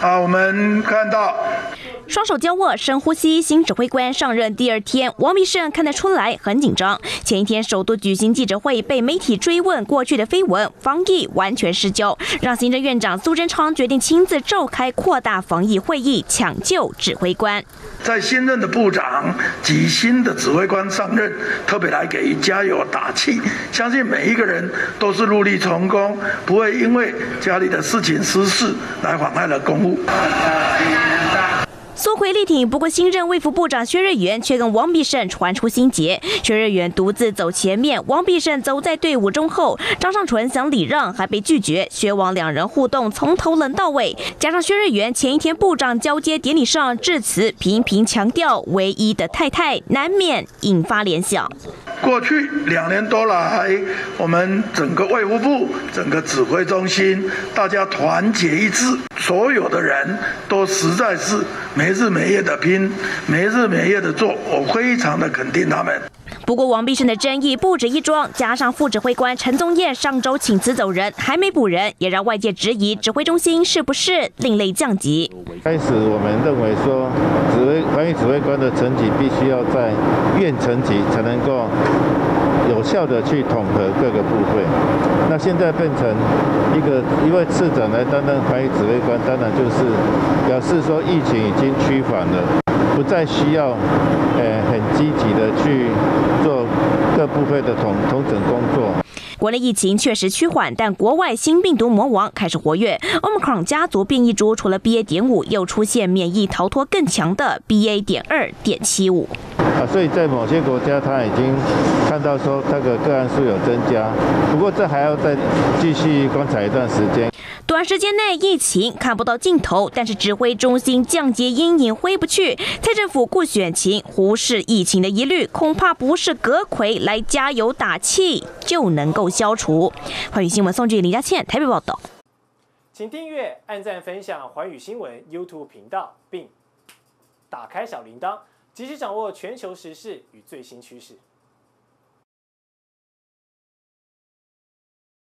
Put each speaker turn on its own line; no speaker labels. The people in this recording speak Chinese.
啊，我们看到。
双手交握，深呼吸。新指挥官上任第二天，王必胜看得出来很紧张。前一天首都举行记者会，被媒体追问过去的绯闻，防疫完全失焦，让行政院长苏贞昌决定亲自召开扩大防疫会议，抢救指挥官。
在新任的部长及新的指挥官上任，特别来给加油打气。相信每一个人都是努力成功，不会因为家里的事情失事来妨碍了公务。
会力挺，不过新任卫福部长薛瑞元却跟王必胜传出心结。薛瑞元独自走前面，王必胜走在队伍中后。张尚淳想礼让，还被拒绝。薛王两人互动从头冷到尾，加上薛瑞元前一天部长交接典礼上致辞频频强调唯一的太太，难免引发联想。
过去两年多来，我们整个卫福部、整个指挥中心，大家团结一致，所有的人都实在是没日没夜的拼，没日没夜的做，我非常的肯定他们。
不过王必胜的争议不止一桩，加上副指挥官陈宗彦上周请辞走人，还没补人，也让外界质疑指挥中心是不是另类降级。
开始我们认为说，指挥关于指挥官的层级必须要在院层级才能够有效的去统合各个部会。那现在变成一个一位次长来担任防疫指挥官，当然就是表示说疫情已经趋缓了。不再需要，呃，很积极的去做各部分的统统整工作。
国内疫情确实趋缓，但国外新病毒魔王开始活跃。Omicron 家族变异株除了 BA. 点五，又出现免疫逃脱更强的 BA. 点二点七五。
啊，所以在某些国家，他已经看到说这个个案数有增加，不过这还要再继续观察一段时间。
短时间内疫情看不到尽头，但是指挥中心降级阴影挥不去。蔡政府顾选情，忽视疫情的疑虑，恐怕不是隔魁来加油打气就能够消除。华语新闻宋俊林佳倩台北报道。
请订阅、按赞、分享华语新闻 YouTube 频道，并打开小铃铛，及时掌握全球时事与最新趋势。